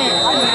Thanks.